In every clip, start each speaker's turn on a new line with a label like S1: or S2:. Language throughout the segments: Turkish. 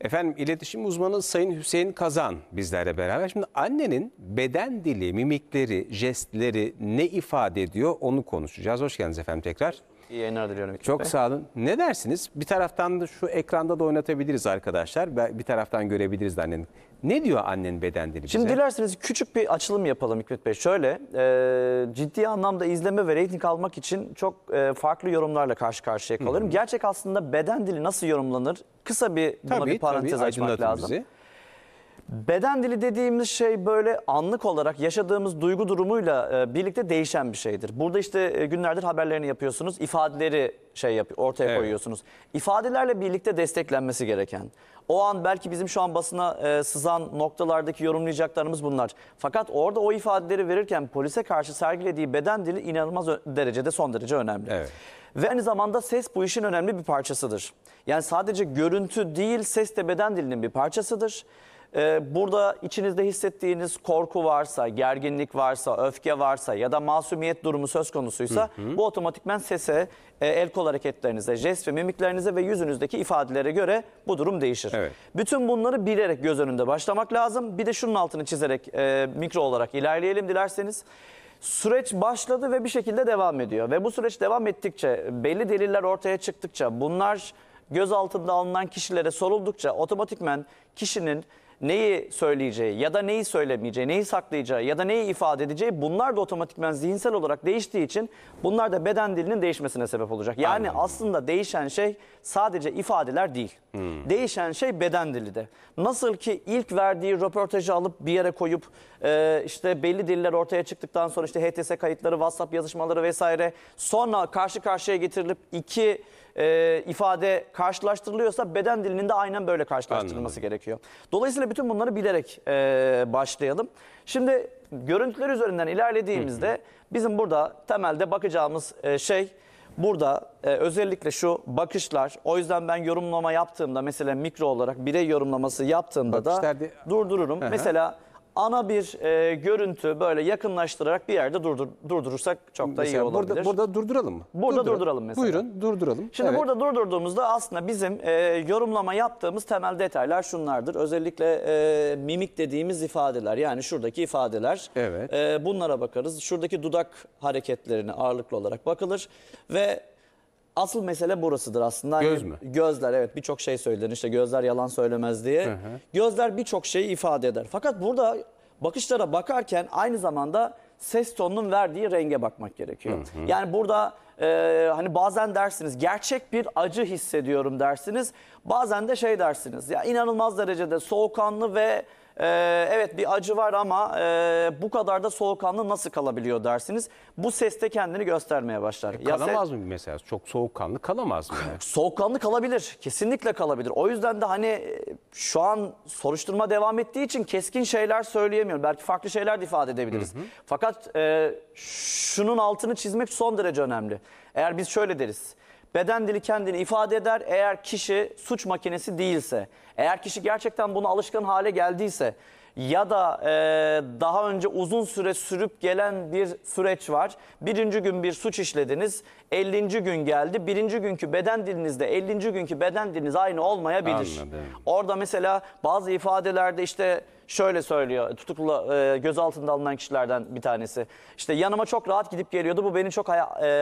S1: Efendim iletişim uzmanı Sayın Hüseyin Kazan bizlerle beraber. Şimdi annenin beden dili, mimikleri, jestleri ne ifade ediyor onu konuşacağız. Hoş geldiniz efendim tekrar.
S2: İyi yayınlar diliyorum.
S1: Çok
S2: Bey.
S1: sağ olun. Ne dersiniz? Bir taraftan da şu ekranda da oynatabiliriz arkadaşlar. Bir taraftan görebiliriz annenin. Ne diyor annenin beden dili bize?
S2: Şimdi dilerseniz küçük bir açılım yapalım Hikmet Bey. Şöyle, e, ciddi anlamda izleme ve reyting almak için çok e, farklı yorumlarla karşı karşıya kalıyorum. Gerçek aslında beden dili nasıl yorumlanır? Kısa bir buna
S1: tabii,
S2: bir parantez
S1: tabii,
S2: açmak lazım.
S1: bizi.
S2: Beden dili dediğimiz şey böyle anlık olarak yaşadığımız duygu durumuyla e, birlikte değişen bir şeydir. Burada işte e, günlerdir haberlerini yapıyorsunuz, ifadeleri şey yap ortaya
S1: Evet.
S2: koyuyorsunuz. İfadelerle birlikte desteklenmesi gereken. O an belki bizim şu an basına e, sızan noktalardaki yorumlayacaklarımız bunlar. Fakat orada o ifadeleri verirken polise karşı sergilediği beden dili inanılmaz derecede son derece önemli.
S1: Evet.
S2: Ve aynı zamanda ses bu işin önemli bir parçasıdır. Yani sadece görüntü değil ses de beden dilinin bir parçasıdır. Ee, burada içinizde hissettiğiniz korku varsa, gerginlik varsa, öfke varsa ya da masumiyet durumu söz konusuysa bu otomatikmen sese, e, el kol hareketlerinize, jest ve mimiklerinize ve yüzünüzdeki ifadelere göre bu durum değişir.
S1: Evet.
S2: Bütün bunları bilerek göz önünde başlamak lazım. Bir de şunun altını çizerek e, mikro olarak ilerleyelim dilerseniz. Süreç başladı ve bir şekilde devam ediyor. Ve bu süreç devam ettikçe, belli deliller ortaya çıktıkça, bunlar gözaltında alınan kişilere soruldukça otomatikmen kişinin neyi söyleyeceği ya da neyi söylemeyeceği, neyi saklayacağı ya da neyi ifade edeceği bunlar da otomatikmen zihinsel olarak değiştiği için bunlar da beden dilinin değişmesine sebep olacak. Yani aslında değişen şey sadece ifadeler değil. Değişen şey beden dili de. Nasıl ki ilk verdiği röportajı alıp bir yere koyup e, işte belli diller ortaya çıktıktan sonra işte HTS kayıtları, WhatsApp yazışmaları vesaire sonra karşı karşıya getirilip iki e, ifade karşılaştırılıyorsa beden dilinin de aynen böyle karşılaştırılması gerekiyor. Dolayısıyla bütün bunları bilerek e, başlayalım. Şimdi görüntüler üzerinden ilerlediğimizde bizim burada temelde bakacağımız e, şey burada e, özellikle şu bakışlar. O yüzden ben yorumlama yaptığımda mesela mikro olarak birey yorumlaması yaptığımda da
S1: Bakışlar de-
S2: durdururum. Mesela ana bir e, görüntü böyle yakınlaştırarak bir yerde durdur, durdurursak çok da iyi
S1: Mesela
S2: olabilir.
S1: burada, burada durduralım mı?
S2: Burada durduralım mesela.
S1: Buyurun durduralım.
S2: Şimdi
S1: Evet.
S2: burada durdurduğumuzda aslında bizim e, yorumlama yaptığımız temel detaylar şunlardır. Özellikle e, mimik dediğimiz ifadeler yani şuradaki ifadeler.
S1: Evet.
S2: E, bunlara bakarız. Şuradaki dudak hareketlerine ağırlıklı olarak bakılır ve asıl mesele burasıdır aslında. Hani
S1: Göz mü?
S2: Gözler evet birçok şey söylenir işte gözler yalan söylemez diye. Gözler birçok şeyi ifade eder. Fakat burada bakışlara bakarken aynı zamanda ses tonunun verdiği renge bakmak gerekiyor. Yani burada e, hani bazen dersiniz gerçek bir acı hissediyorum dersiniz. Bazen de şey dersiniz ya inanılmaz derecede soğukkanlı ve e, evet bir acı var ama e, bu kadar da soğukkanlı nasıl kalabiliyor dersiniz. Bu ses de kendini göstermeye başlar. Ya se-
S1: Kalamaz mı mesela? Çok soğukkanlı kalamaz mı?
S2: soğukkanlı kalabilir. Kesinlikle kalabilir. O yüzden de hani e, şu an soruşturma devam ettiği için keskin şeyler söyleyemiyorum. Belki farklı şeyler de ifade edebiliriz. Fakat e, şunun altını çizmek son derece önemli. Eğer biz şöyle deriz. Beden dili kendini ifade eder eğer kişi suç makinesi değilse. Eğer kişi gerçekten buna alışkın hale geldiyse ya da e, daha önce uzun süre sürüp gelen bir süreç var. Birinci gün bir suç işlediniz, 50. gün geldi. Birinci günkü beden dilinizde 50. günkü beden diliniz aynı olmayabilir.
S1: Anladım.
S2: Orada mesela bazı ifadelerde işte şöyle söylüyor tutuklu e, gözaltında alınan kişilerden bir tanesi. İşte yanıma çok rahat gidip geliyordu bu beni çok hay-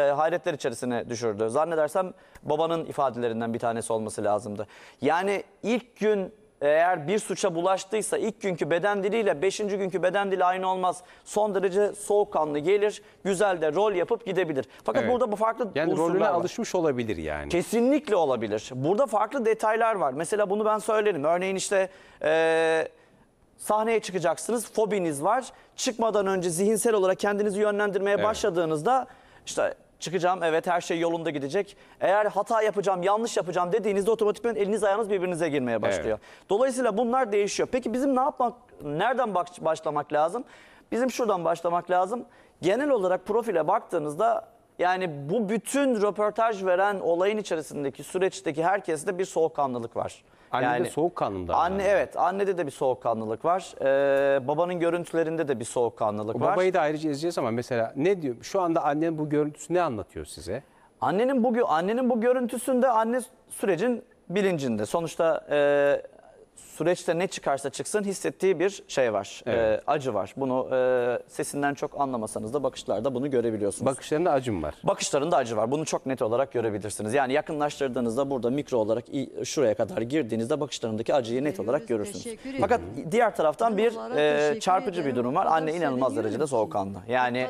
S2: e, hayretler içerisine düşürdü. Zannedersem babanın ifadelerinden bir tanesi olması lazımdı. Yani ilk gün eğer bir suça bulaştıysa ilk günkü beden diliyle beşinci günkü beden dili aynı olmaz. Son derece soğukkanlı gelir, güzel de rol yapıp gidebilir. Fakat
S1: Evet.
S2: burada bu farklı
S1: Yani
S2: unsurlar
S1: rolüne
S2: var.
S1: alışmış olabilir yani.
S2: Kesinlikle olabilir. Burada farklı detaylar var. Mesela bunu ben söylerim. Örneğin işte e, sahneye çıkacaksınız, fobiniz var. Çıkmadan önce zihinsel olarak kendinizi yönlendirmeye başladığınızda işte çıkacağım evet her şey yolunda gidecek. Eğer hata yapacağım, yanlış yapacağım dediğinizde otomatikman eliniz ayağınız birbirinize girmeye başlıyor. Dolayısıyla bunlar değişiyor. Peki bizim ne yapmak, nereden başlamak lazım? Bizim şuradan başlamak lazım. Genel olarak profile baktığınızda yani bu bütün röportaj veren olayın içerisindeki süreçteki herkeste bir soğukkanlılık var.
S1: Annede
S2: yani,
S1: soğukkanlı mı
S2: Anne
S1: davranıyor?
S2: evet annede de bir soğukkanlılık var. Ee, babanın görüntülerinde de bir soğukkanlılık var.
S1: Babayı da ayrıca izleyeceğiz ama mesela ne diyor? Şu anda annenin bu görüntüsü ne anlatıyor size?
S2: Annenin bu annenin bu görüntüsünde anne sürecin bilincinde. Sonuçta e, süreçte ne çıkarsa çıksın hissettiği bir şey var.
S1: Evet.
S2: Ee, acı var. Bunu e, sesinden çok anlamasanız da bakışlarda bunu görebiliyorsunuz.
S1: Bakışlarında acım var.
S2: Bakışlarında acı var. Bunu çok net olarak görebilirsiniz. Yani yakınlaştırdığınızda burada mikro olarak şuraya kadar girdiğinizde bakışlarındaki acıyı net olarak
S3: Görüyoruz,
S2: görürsünüz. Fakat diğer taraftan bir
S3: olarak
S2: e, çarpıcı bir
S3: ederim.
S2: durum var. Anne inanılmaz derecede soğukkanlı. Yani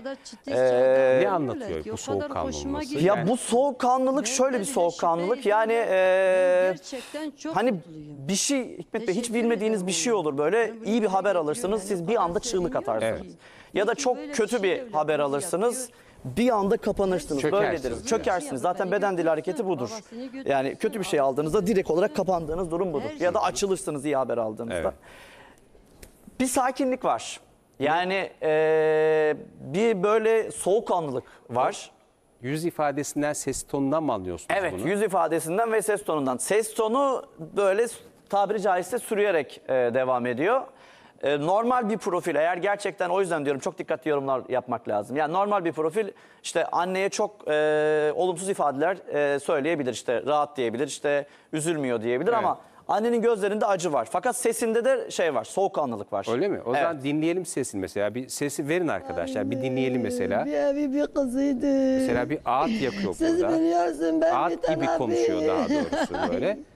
S2: e,
S1: Ne anlatıyor bu
S3: o kadar
S1: soğukkanlı
S3: hoşuma
S1: olması?
S3: gidiyor.
S2: ya bu soğukkanlılık şöyle bir soğukkanlılık. Yani e,
S3: gerçekten çok
S2: Hani
S3: mutluyum.
S2: bir şey Hikmet Bey hiç bilmediğiniz bir şey olur böyle iyi bir haber alırsınız siz bir anda çığlık atarsınız.
S3: ki.
S2: Ya da çok kötü
S3: şey
S2: bir
S3: evladımız
S2: haber alırsınız. Bir anda kapanırsınız.
S1: Çökersiniz.
S2: Böyledir. Çökersiniz. Zaten beden dili hareketi budur. Yani kötü bir şey aldığınızda direkt olarak kapandığınız durum budur. Ya da
S3: şey.
S2: açılırsınız iyi haber aldığınızda.
S1: Evet.
S2: Bir sakinlik var. Yani eee, bir böyle soğukkanlılık var.
S1: Yüz ifadesinden, ses tonundan mı anlıyorsunuz
S2: Evet,
S1: bunu?
S2: yüz ifadesinden ve ses tonundan. Ses tonu böyle tabiri caizse sürüyerek e, devam ediyor. E, normal bir profil eğer gerçekten o yüzden diyorum çok dikkatli yorumlar yapmak lazım. Yani normal bir profil işte anneye çok e, olumsuz ifadeler e, söyleyebilir. İşte rahat diyebilir, işte üzülmüyor diyebilir
S1: Evet.
S2: ama annenin gözlerinde acı var. Fakat sesinde de şey var, soğukkanlılık var.
S1: Öyle mi? O
S2: Evet.
S1: zaman dinleyelim sesini mesela. Bir sesi verin arkadaşlar. Bir dinleyelim mesela.
S4: Bir evi bir kızıydı.
S1: Mesela bir ağıt yakıyor
S4: Siz
S1: burada.
S4: biliyorsun ben bir
S1: Ağıt gibi konuşuyor daha doğrusu böyle.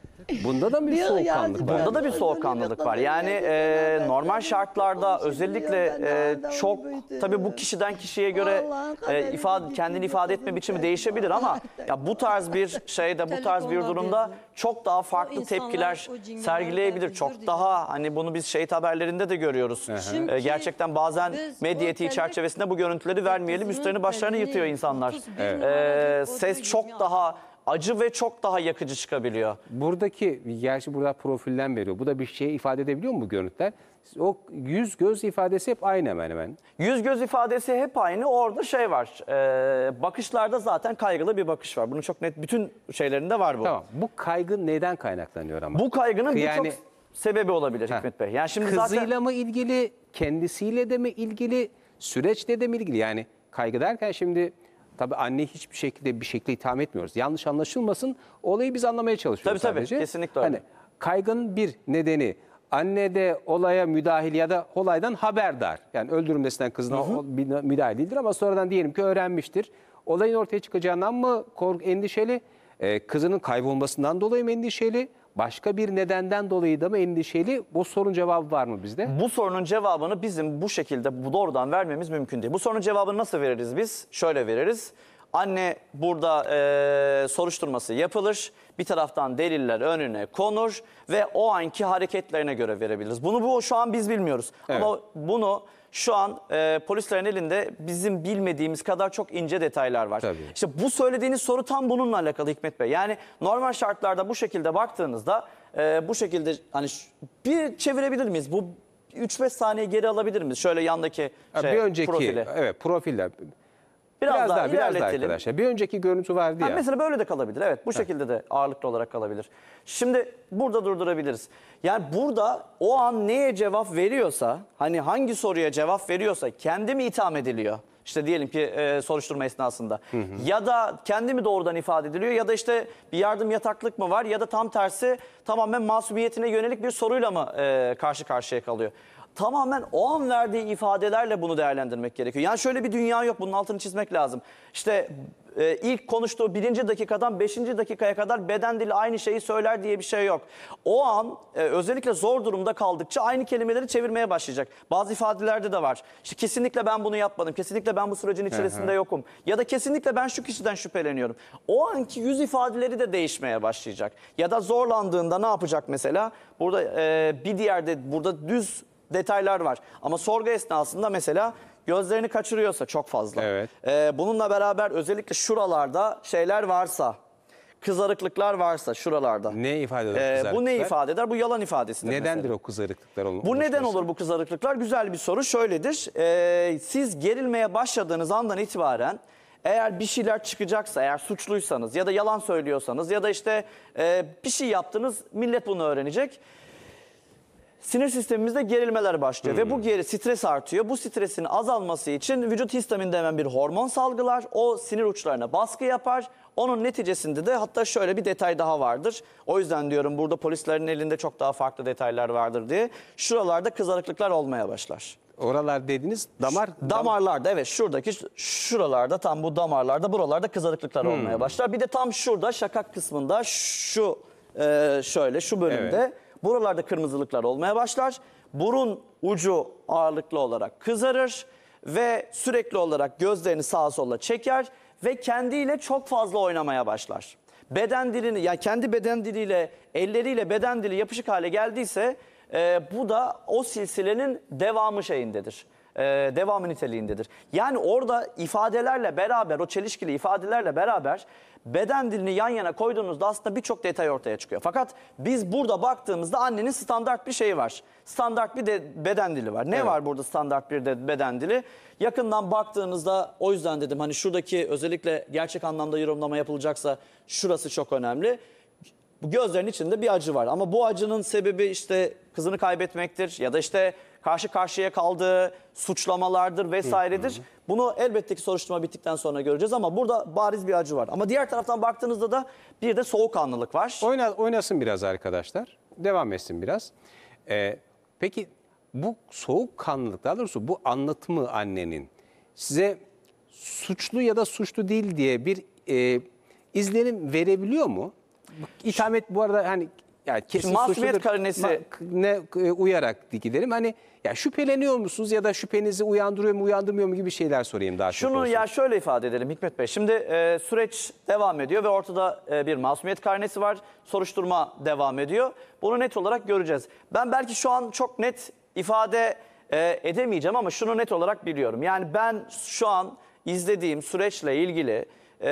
S1: Bunda da bir
S4: Bir
S1: soğukkanlık
S4: yazı-
S1: var.
S2: Bunda da bir soğukkanlılık var. Yani e, normal şartlarda özellikle e, çok tabii bu kişiden kişiye göre e, ifade kendini ifade etme biçimi değişebilir ama ya bu tarz bir şeyde bu tarz bir durumda çok daha farklı tepkiler sergileyebilir. Çok daha hani bunu biz şehit haberlerinde de görüyoruz. E, gerçekten bazen medya etiği çerçevesinde bu görüntüleri vermeyelim. Üstlerini başlarını yırtıyor insanlar.
S3: 31
S2: E, ses çok daha acı ve çok daha yakıcı çıkabiliyor.
S1: Buradaki, gerçi burada profilden veriyor. Bu da bir şey ifade edebiliyor mu bu görüntüler? O yüz göz ifadesi hep aynı hemen hemen.
S2: Yüz göz ifadesi hep aynı. Orada şey var. e, bakışlarda zaten kaygılı bir bakış var. Bunun çok net bütün şeylerinde var bu.
S1: Tamam. Bu kaygı neden kaynaklanıyor ama?
S2: Bu kaygının
S1: Yani-
S2: birçok sebebi olabilir
S1: Heh.
S2: Hikmet Bey. Yani şimdi
S1: Kızıyla
S2: zaten
S1: mı ilgili, kendisiyle de mi ilgili, süreçle de mi ilgili? Yani kaygı derken şimdi tabii anneyi hiçbir şekilde bir şekilde itham etmiyoruz. Yanlış anlaşılmasın. Olayı biz anlamaya çalışıyoruz
S2: Tabii, tabii.
S1: sadece.
S2: Kesinlikle öyle.
S1: Hani kaygının bir nedeni anne de olaya müdahil ya da olaydan haberdar. Yani öldürülmesinden kızına o- bir müdahil değildir ama sonradan diyelim ki öğrenmiştir. Olayın ortaya çıkacağından mı kork endişeli? Ee, kızının kaybolmasından dolayı mı endişeli? Başka bir nedenden dolayı da mı endişeli? Bu sorun cevabı var mı bizde?
S2: bu sorunun cevabını bizim bu şekilde bu doğrudan vermemiz mümkün değil. Bu sorunun cevabını nasıl veririz biz? Şöyle veririz. Anne burada e, soruşturması yapılır. Bir taraftan deliller önüne konur ve o anki hareketlerine göre verebiliriz. Bunu bu şu an biz bilmiyoruz.
S1: Evet.
S2: Ama bunu şu an e, polislerin elinde bizim bilmediğimiz kadar çok ince detaylar var.
S1: Tabii.
S2: İşte bu söylediğiniz soru tam bununla alakalı Hikmet Bey. Yani normal şartlarda bu şekilde baktığınızda e, bu şekilde hani bir çevirebilir miyiz? Bu 3-5 saniye geri alabilir miyiz? Şöyle yandaki şey,
S1: bir önceki
S2: profili.
S1: evet profiller.
S2: Biraz,
S1: Biraz,
S2: daha,
S1: daha, biraz daha
S2: ilerletelim.
S1: arkadaşlar. Bir önceki görüntü vardı
S2: Ha,
S1: ya.
S2: mesela böyle de kalabilir. Evet bu şekilde de ağırlıklı olarak kalabilir. Şimdi burada durdurabiliriz. Yani burada o an neye cevap veriyorsa hani hangi soruya cevap veriyorsa kendi mi itham ediliyor? İşte diyelim ki e, soruşturma esnasında. Ya da kendi mi doğrudan ifade ediliyor ya da işte bir yardım yataklık mı var ya da tam tersi tamamen masumiyetine yönelik bir soruyla mı e, karşı karşıya kalıyor? Tamamen o an verdiği ifadelerle bunu değerlendirmek gerekiyor. Yani şöyle bir dünya yok bunun altını çizmek lazım. İşte e, ilk konuştuğu birinci dakikadan beşinci dakikaya kadar beden dili aynı şeyi söyler diye bir şey yok. O an e, özellikle zor durumda kaldıkça aynı kelimeleri çevirmeye başlayacak. Bazı ifadelerde de var. İşte kesinlikle ben bunu yapmadım. Kesinlikle ben bu sürecin içerisinde yokum. Ya da kesinlikle ben şu kişiden şüpheleniyorum. O anki yüz ifadeleri de değişmeye başlayacak. Ya da zorlandığında ne yapacak mesela? Burada e, bir diğer de burada düz detaylar var. Ama sorgu esnasında mesela gözlerini kaçırıyorsa çok fazla.
S1: Evet.
S2: Ee, bununla beraber özellikle şuralarda şeyler varsa, kızarıklıklar varsa şuralarda.
S1: Ne ifade eder
S2: Ee, bu ne ifade eder? Bu yalan ifadesidir
S1: Nedendir
S2: mesela.
S1: o kızarıklıklar olması?
S2: Bu neden olur bu kızarıklıklar? Güzel bir soru. Şöyledir. Ee, siz gerilmeye başladığınız andan itibaren eğer bir şeyler çıkacaksa, eğer suçluysanız ya da yalan söylüyorsanız ya da işte e, bir şey yaptınız, millet bunu öğrenecek. Sinir sistemimizde gerilmeler başlıyor ve bu geri stres artıyor. Bu stresin azalması için vücut histamin denen bir hormon salgılar. O sinir uçlarına baskı yapar. Onun neticesinde de hatta şöyle bir detay daha vardır. O yüzden diyorum burada polislerin elinde çok daha farklı detaylar vardır diye. Şuralarda kızarıklıklar olmaya başlar.
S1: Oralar dediniz damar
S2: Damarlarda evet şuradaki şuralarda tam bu damarlarda buralarda kızarıklıklar olmaya başlar. Bir de tam şurada şakak kısmında şu e, şöyle şu bölümde
S1: Evet.
S2: Buralarda kırmızılıklar olmaya başlar. Burun ucu ağırlıklı olarak kızarır ve sürekli olarak gözlerini sağa sola çeker ve kendiyle çok fazla oynamaya başlar. Beden dilini yani kendi beden diliyle elleriyle beden dili yapışık hale geldiyse e, bu da o silsilenin devamı şeyindedir. E, devamı niteliğindedir. Yani orada ifadelerle beraber o çelişkili ifadelerle beraber beden dilini yan yana koyduğunuzda aslında birçok detay ortaya çıkıyor. Fakat biz burada baktığımızda annenin standart bir şeyi var. Standart bir de beden dili var. Ne
S1: Evet.
S2: var burada standart bir de beden dili? Yakından baktığınızda o yüzden dedim hani şuradaki özellikle gerçek anlamda yorumlama yapılacaksa şurası çok önemli. Bu gözlerin içinde bir acı var ama bu acının sebebi işte kızını kaybetmektir ya da işte karşı karşıya kaldığı suçlamalardır vesairedir. Bunu elbette ki soruşturma bittikten sonra göreceğiz ama burada bariz bir acı var. Ama diğer taraftan baktığınızda da bir de soğukkanlılık var.
S1: Oyna, oynasın biraz arkadaşlar. Devam etsin biraz. Ee, peki bu soğukkanlılık daha doğrusu bu anlatımı annenin size suçlu ya da suçlu değil diye bir e, izlenim verebiliyor mu? İthamet bu arada hani yani kesin
S2: Şimdi masumiyet
S1: suçludur.
S2: karinesi-
S1: ne e, uyarak giderim. Hani ya şüpheleniyor musunuz ya da şüphenizi uyandırıyor mu uyandırmıyor mu gibi şeyler sorayım daha çok.
S2: Şunu ya şöyle ifade edelim Hikmet Bey. Şimdi e, süreç devam ediyor ve ortada e, bir masumiyet karnesi var. Soruşturma devam ediyor. Bunu net olarak göreceğiz. Ben belki şu an çok net ifade e, edemeyeceğim ama şunu net olarak biliyorum. Yani ben şu an izlediğim süreçle ilgili e,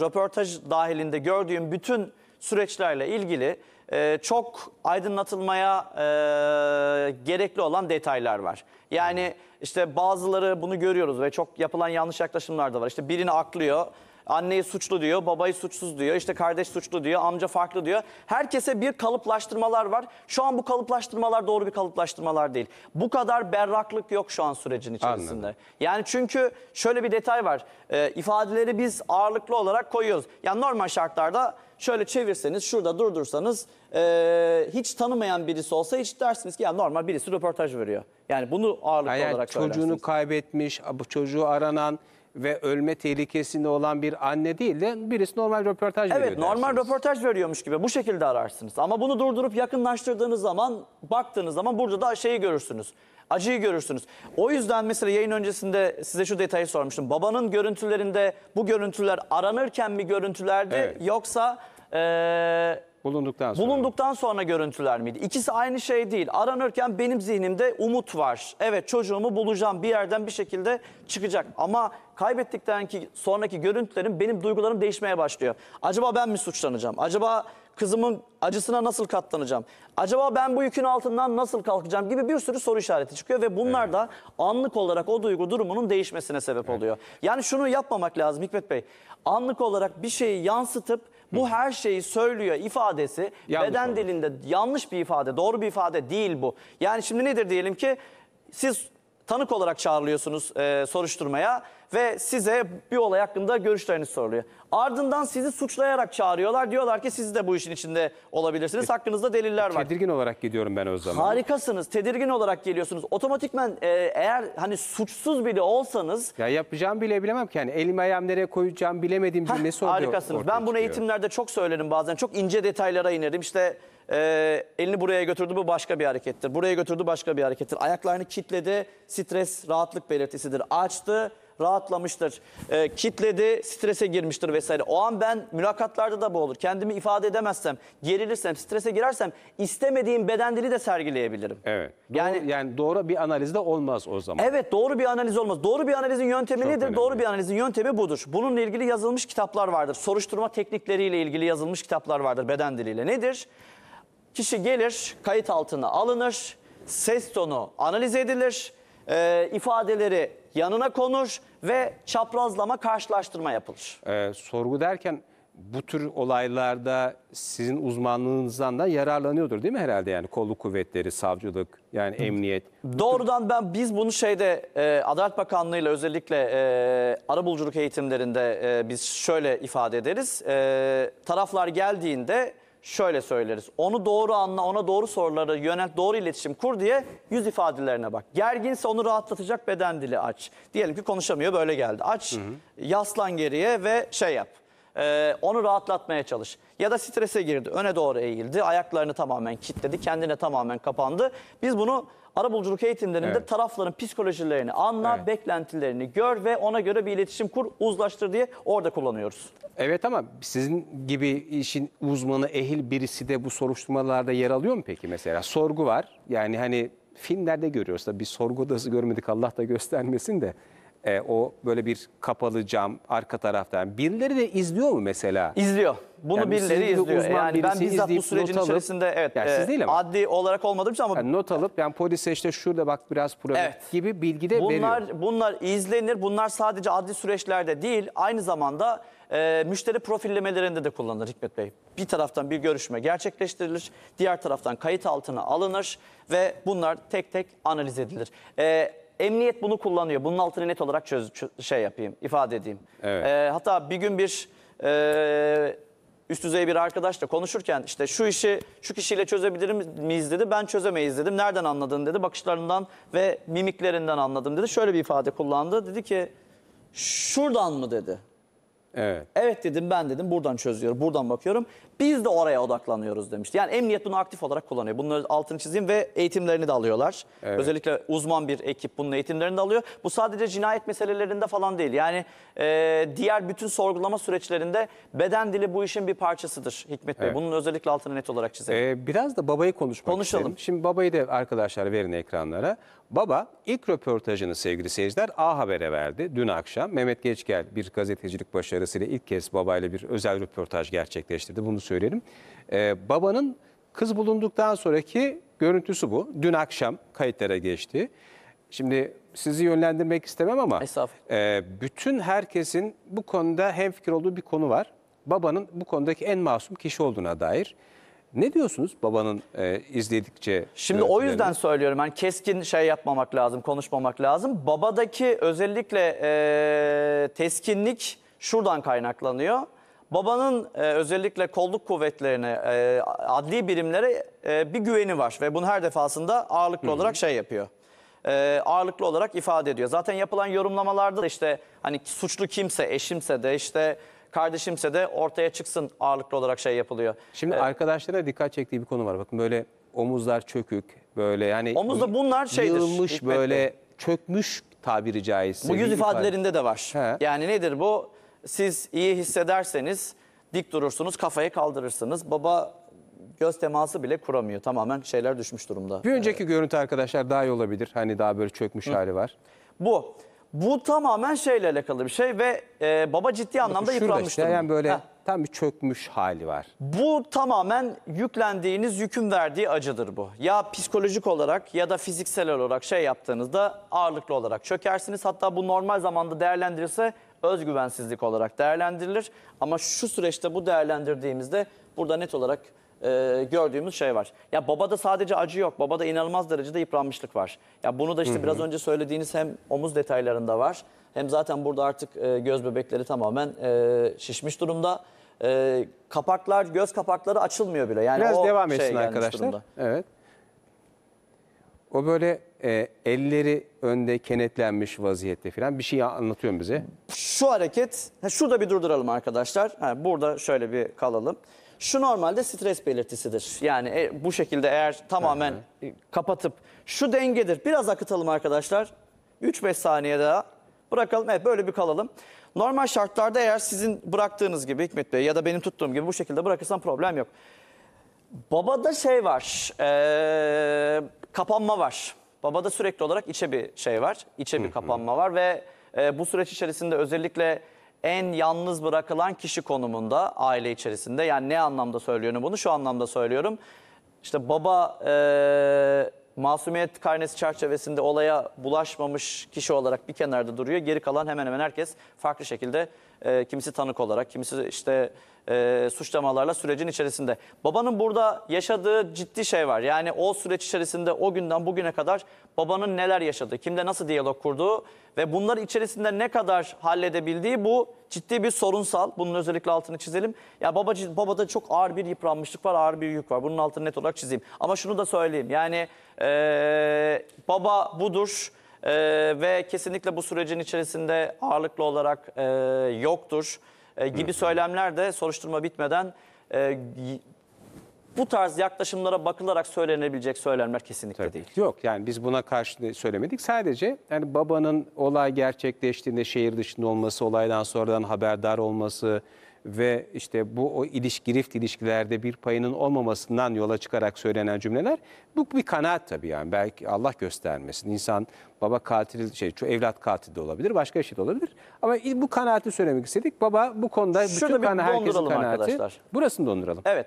S2: röportaj dahilinde gördüğüm bütün süreçlerle ilgili e, çok aydınlatılmaya e, gerekli olan detaylar var. Yani işte bazıları bunu görüyoruz ve çok yapılan yanlış yaklaşımlar da var. İşte birini aklıyor, anneyi suçlu diyor, babayı suçsuz diyor, işte kardeş suçlu diyor, amca farklı diyor. Herkese bir kalıplaştırmalar var. Şu an bu kalıplaştırmalar doğru bir kalıplaştırmalar değil. Bu kadar berraklık yok şu an sürecin içerisinde.
S1: Anladım.
S2: Yani çünkü şöyle bir detay var. Ee, ifadeleri biz ağırlıklı olarak koyuyoruz. Yani normal şartlarda şöyle çevirseniz, şurada durdursanız ee, hiç tanımayan birisi olsa hiç dersiniz ki ya normal birisi röportaj veriyor. Yani bunu ağırlıklı
S1: Hayır,
S2: olarak
S1: çocuğunu
S2: söylersiniz.
S1: kaybetmiş, bu çocuğu aranan ve ölme tehlikesinde olan bir anne değil de birisi normal röportaj veriyor
S2: Evet normal
S1: dersiniz.
S2: röportaj veriyormuş gibi bu şekilde ararsınız. Ama bunu durdurup yakınlaştırdığınız zaman baktığınız zaman burada da şeyi görürsünüz. Acıyı görürsünüz. O yüzden mesela yayın öncesinde size şu detayı sormuştum. Babanın görüntülerinde bu görüntüler aranırken mi görüntülerdi
S1: Evet.
S2: yoksa eee,
S1: Bulunduktan sonra.
S2: bulunduktan sonra görüntüler miydi? İkisi aynı şey değil. Aranırken benim zihnimde umut var. Evet çocuğumu bulacağım bir yerden bir şekilde çıkacak. Ama kaybettikten ki sonraki görüntülerim benim duygularım değişmeye başlıyor. Acaba ben mi suçlanacağım? Acaba kızımın acısına nasıl katlanacağım? Acaba ben bu yükün altından nasıl kalkacağım gibi bir sürü soru işareti çıkıyor ve bunlar da anlık olarak o duygu durumunun değişmesine sebep oluyor. Yani şunu yapmamak lazım Hikmet Bey. Anlık olarak bir şeyi yansıtıp bu her şeyi söylüyor ifadesi
S1: Yanlış
S2: beden
S1: olur.
S2: dilinde yanlış bir ifade, doğru bir ifade değil bu. Yani şimdi nedir diyelim ki siz tanık olarak çağrılıyorsunuz e, soruşturmaya ve size bir olay hakkında görüşleriniz soruluyor. Ardından sizi suçlayarak çağırıyorlar. Diyorlar ki siz de bu işin içinde olabilirsiniz. Hakkınızda deliller var.
S1: Tedirgin olarak gidiyorum ben o zaman.
S2: Harikasınız. Tedirgin olarak geliyorsunuz. Otomatikmen e, eğer hani suçsuz biri olsanız
S1: Ya yapacağım bile bilemem ki. Yani elimi ayağımı nereye koyacağım bilemediğim
S2: Heh,
S1: cümlesi ortaya
S2: Harikasınız.
S1: ortaya
S2: Ben bunu
S1: çıkıyor.
S2: eğitimlerde çok söylerim bazen. Çok ince detaylara inerim. İşte e, elini buraya götürdü bu başka bir harekettir. Buraya götürdü başka bir harekettir. Ayaklarını kitledi. Stres rahatlık belirtisidir. Açtı rahatlamıştır. E, kitledi, strese girmiştir vesaire. O an ben mülakatlarda da bu olur. Kendimi ifade edemezsem, gerilirsem, strese girersem istemediğim beden dili de sergileyebilirim.
S1: Evet.
S2: Yani-
S1: Yani yani doğru bir analiz de olmaz o zaman.
S2: Evet doğru bir analiz olmaz. Doğru bir analizin yöntemi
S1: Çok
S2: nedir?
S1: önemli.
S2: Doğru bir analizin yöntemi budur. Bununla ilgili yazılmış kitaplar vardır. Soruşturma teknikleriyle ilgili yazılmış kitaplar vardır beden diliyle. Nedir? Kişi gelir, kayıt altına alınır, ses tonu analiz edilir, e, ifadeleri yanına konur ve çaprazlama karşılaştırma yapılır.
S1: Ee, sorgu derken bu tür olaylarda sizin uzmanlığınızdan da yararlanıyordur değil mi herhalde yani kolluk kuvvetleri, savcılık, yani emniyet.
S2: Doğrudan ben biz bunu şeyde e, Adalet Bakanlığı ile özellikle e, arabuluculuk eğitimlerinde e, biz şöyle ifade ederiz. E, taraflar geldiğinde şöyle söyleriz. Onu doğru anla, ona doğru soruları yönelt, doğru iletişim kur diye yüz ifadelerine bak. Gerginse onu rahatlatacak beden dili aç. Diyelim ki konuşamıyor böyle geldi. Aç, yaslan geriye ve şey yap. Ee, onu rahatlatmaya çalış. Ya da strese girdi, öne doğru eğildi, ayaklarını tamamen kilitledi, kendine tamamen kapandı. Biz bunu arabuluculuk eğitimlerinde
S1: Evet.
S2: tarafların psikolojilerini anla,
S1: Evet.
S2: beklentilerini gör ve ona göre bir iletişim kur, uzlaştır diye orada kullanıyoruz.
S1: Evet ama sizin gibi işin uzmanı, ehil birisi de bu soruşturmalarda yer alıyor mu peki mesela? Sorgu var. Yani hani filmlerde görüyoruz da bir sorgu odası görmedik Allah da göstermesin de. E, o böyle bir kapalı cam arka taraftan. Birileri de izliyor mu mesela?
S2: İzliyor. Bunu
S1: Yani sizin
S2: birileri
S1: gibi
S2: izliyor.
S1: uzman
S2: Yani ben
S1: birisi
S2: bizzat bu
S1: izleyip
S2: sürecin
S1: not alıp-
S2: içerisinde evet
S1: Yani
S2: e,
S1: siz değil ama.
S2: adli olarak olmadığım için ama
S1: Yani not alıp yani polise işte şurada bak biraz problem
S2: Evet.
S1: gibi bilgi de veriyor.
S2: Bunlar bunlar izlenir. Bunlar sadece adli süreçlerde değil, aynı zamanda e, müşteri profillemelerinde de kullanılır Hikmet Bey. Bir taraftan bir görüşme gerçekleştirilir, diğer taraftan kayıt altına alınır ve bunlar tek tek analiz edilir. E, emniyet bunu kullanıyor. Bunun altını net olarak çöz, çö- şey yapayım, ifade edeyim.
S1: Evet.
S2: E, hatta bir gün bir e, üst düzey bir arkadaşla konuşurken işte şu işi şu kişiyle çözebilir miyiz dedi. Ben çözemeyiz dedim. Nereden anladın dedi. Bakışlarından ve mimiklerinden anladım dedi. Şöyle bir ifade kullandı. Dedi ki şuradan mı dedi.
S1: Evet.
S2: Evet dedim ben dedim buradan çözüyorum, buradan bakıyorum. Biz de oraya odaklanıyoruz demişti. Yani emniyet bunu aktif olarak kullanıyor. Bunları altını çizeyim ve eğitimlerini de alıyorlar.
S1: Evet.
S2: Özellikle uzman bir ekip bunun eğitimlerini de alıyor. Bu sadece cinayet meselelerinde falan değil. Yani e, diğer bütün sorgulama süreçlerinde beden dili bu işin bir parçasıdır Hikmet Bey.
S1: Evet.
S2: Bunun özellikle altını net olarak çizelim.
S1: Ee, biraz da babayı konuşmak
S2: Konuşalım.
S1: isterim. Şimdi babayı da arkadaşlar verin ekranlara. Baba ilk röportajını sevgili seyirciler A Haber'e verdi dün akşam. Mehmet Geçgel bir gazetecilik başarısıyla ilk kez babayla bir özel röportaj gerçekleştirdi. Bunu söyleyelim. Ee, babanın kız bulunduktan sonraki görüntüsü bu. Dün akşam kayıtlara geçti. Şimdi sizi yönlendirmek istemem ama e, bütün herkesin bu konuda hemfikir olduğu bir konu var. Babanın bu konudaki en masum kişi olduğuna dair. Ne diyorsunuz babanın e, izledikçe?
S2: Şimdi o yüzden söylüyorum. Yani keskin şey yapmamak lazım, konuşmamak lazım. Babadaki özellikle e, teskinlik şuradan kaynaklanıyor. Babanın e, özellikle kolluk kuvvetlerine, e, adli birimlere e, bir güveni var ve bunu her defasında ağırlıklı olarak şey yapıyor. E, ağırlıklı olarak ifade ediyor. Zaten yapılan yorumlamalarda da işte hani suçlu kimse, eşimse de işte kardeşimse de ortaya çıksın ağırlıklı olarak şey yapılıyor.
S1: Şimdi arkadaşlara dikkat çektiği bir konu var. Bakın böyle omuzlar çökük, böyle yani
S2: Omuzda bunlar şeydir,
S1: yığılmış böyle çökmüş tabiri caizse.
S2: Bu yüz
S1: bir ifade.
S2: ifadelerinde de var.
S1: He.
S2: Yani nedir bu? Siz iyi hissederseniz dik durursunuz, kafayı kaldırırsınız. Baba göz teması bile kuramıyor. Tamamen şeyler düşmüş durumda.
S1: Bir önceki görüntü arkadaşlar daha iyi olabilir. Hani daha böyle çökmüş hali var.
S2: Bu. Bu tamamen şeyle alakalı bir şey ve e, baba ciddi anlamda
S1: Şurada
S2: yıpranmış
S1: işte
S2: durumda.
S1: yani böyle
S2: Heh.
S1: tam bir çökmüş hali var.
S2: Bu tamamen yüklendiğiniz yükün verdiği acıdır bu. Ya psikolojik olarak ya da fiziksel olarak şey yaptığınızda ağırlıklı olarak çökersiniz. Hatta bu normal zamanda değerlendirilse özgüvensizlik olarak değerlendirilir. Ama şu süreçte bu değerlendirdiğimizde burada net olarak e, gördüğümüz şey var. Ya babada sadece acı yok. Babada inanılmaz derecede yıpranmışlık var. Ya bunu da işte biraz önce söylediğiniz hem omuz detaylarında var. Hem zaten burada artık e, göz bebekleri tamamen e, şişmiş durumda. E, kapaklar, göz kapakları açılmıyor bile. Yani
S1: Biraz
S2: o
S1: devam etsin
S2: gelmiş
S1: arkadaşlar.
S2: durumda.
S1: Evet. O böyle e, elleri önde kenetlenmiş vaziyette falan bir şey anlatıyor bize.
S2: Şu hareket, ha, şurada bir durduralım arkadaşlar. Ha, burada şöyle bir kalalım. Şu normalde stres belirtisidir. Yani e, bu şekilde eğer tamamen e, kapatıp şu dengedir. Biraz akıtalım arkadaşlar. 3-5 saniye daha bırakalım. Evet böyle bir kalalım. Normal şartlarda eğer sizin bıraktığınız gibi Hikmet Bey ya da benim tuttuğum gibi bu şekilde bırakırsam problem yok. Babada şey var, eee, kapanma var. Babada sürekli olarak içe bir şey var, içe bir kapanma var ve e, bu süreç içerisinde özellikle en yalnız bırakılan kişi konumunda aile içerisinde. Yani ne anlamda söylüyorum bunu? Şu anlamda söylüyorum. İşte baba e, masumiyet karnesi çerçevesinde olaya bulaşmamış kişi olarak bir kenarda duruyor. Geri kalan hemen hemen herkes farklı şekilde e, kimisi tanık olarak, kimisi işte e, suçlamalarla sürecin içerisinde. Babanın burada yaşadığı ciddi şey var. Yani o süreç içerisinde o günden bugüne kadar babanın neler yaşadığı, kimle nasıl diyalog kurduğu ve bunlar içerisinde ne kadar halledebildiği bu ciddi bir sorunsal. Bunun özellikle altını çizelim. Ya baba, babada çok ağır bir yıpranmışlık var, ağır bir yük var. Bunun altını net olarak çizeyim. Ama şunu da söyleyeyim. Yani e, baba budur e, ve kesinlikle bu sürecin içerisinde ağırlıklı olarak e, yoktur e, gibi söylemler de soruşturma bitmeden e, bu tarz yaklaşımlara bakılarak söylenebilecek söylemler kesinlikle değil.
S1: Yok yani biz buna karşı söylemedik. Sadece yani babanın olay gerçekleştiğinde şehir dışında olması, olaydan sonradan haberdar olması ve işte bu o ilişki, girift ilişkilerde bir payının olmamasından yola çıkarak söylenen cümleler bu bir kanaat tabii yani. Belki Allah göstermesin. İnsan baba katil, şey, şu evlat katil de olabilir, başka şey de olabilir. Ama bu kanaati söylemek istedik. Baba bu konuda
S2: Şurada
S1: bütün kana, herkesin kanaati.
S2: arkadaşlar.
S1: Burasını donduralım.
S2: Evet.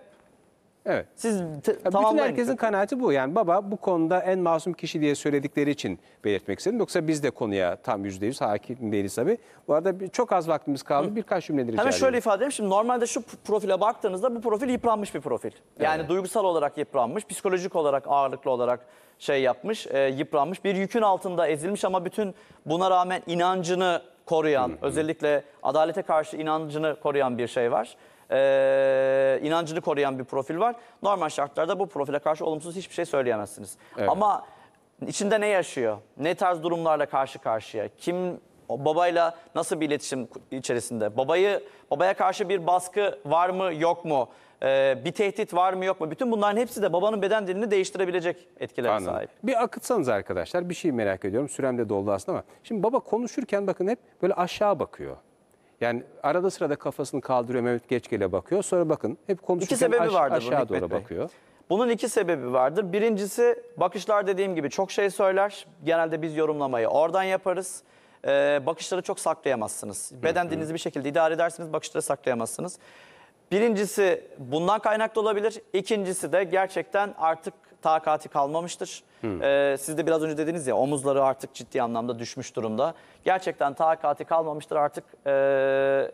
S1: Evet.
S2: Siz
S1: Bütün herkesin kanaati bu. Yani baba bu konuda en masum kişi diye söyledikleri için belirtmek istedim. Yoksa biz de konuya tam yüzde yüz hakim değiliz tabii. Bu arada bir- çok az vaktimiz kaldı. Birkaç cümledir rica
S2: Hemen şöyle
S1: ediyorum.
S2: ifade edeyim. Şimdi normalde şu profile baktığınızda bu profil yıpranmış bir profil. Yani duygusal olarak yıpranmış, psikolojik olarak ağırlıklı olarak şey yapmış, e, yıpranmış. Bir yükün altında ezilmiş ama bütün buna rağmen inancını koruyan, özellikle adalete karşı inancını koruyan bir şey var. E, inancını koruyan bir profil var. Normal şartlarda bu profile karşı olumsuz hiçbir şey söyleyemezsiniz. Ama içinde ne yaşıyor? Ne tarz durumlarla karşı karşıya? Kim o babayla nasıl bir iletişim içerisinde? Babayı babaya karşı bir baskı var mı yok mu? Ee, bir tehdit var mı yok mu? Bütün bunların hepsi de babanın beden dilini değiştirebilecek etkilere
S1: Anladım.
S2: sahip.
S1: Bir akıtsanız arkadaşlar. Bir şey merak ediyorum. Sürem de doldu aslında ama. Şimdi baba konuşurken bakın hep böyle aşağı bakıyor. Yani arada sırada kafasını kaldırıyor Mehmet Geçgel'e bakıyor. Sonra bakın hep konuşurken
S2: sebebi
S1: aş-
S2: vardır bu
S1: aşağı
S2: Hikmet
S1: doğru
S2: Bey.
S1: bakıyor.
S2: Bunun iki sebebi vardır. Birincisi bakışlar dediğim gibi çok şey söyler. Genelde biz yorumlamayı oradan yaparız. Ee, bakışları çok saklayamazsınız. Beden dilinizi bir şekilde idare edersiniz, bakışları saklayamazsınız. Birincisi bundan kaynaklı olabilir. İkincisi de gerçekten artık takati kalmamıştır. Ee, siz de biraz önce dediniz ya omuzları artık ciddi anlamda düşmüş durumda. Gerçekten takati kalmamıştır artık. ee,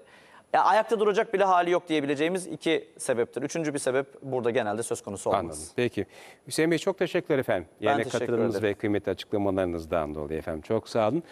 S2: ya ayakta duracak bile hali yok diyebileceğimiz iki sebeptir. Üçüncü bir sebep burada genelde söz konusu olmaz.
S1: Anladım. Peki. Hüseyin Bey çok teşekkürler efendim.
S2: Ben
S1: Yine
S2: teşekkür
S1: katılımınız
S2: ederim.
S1: ve kıymetli açıklamalarınızdan dolayı efendim. Çok sağ olun.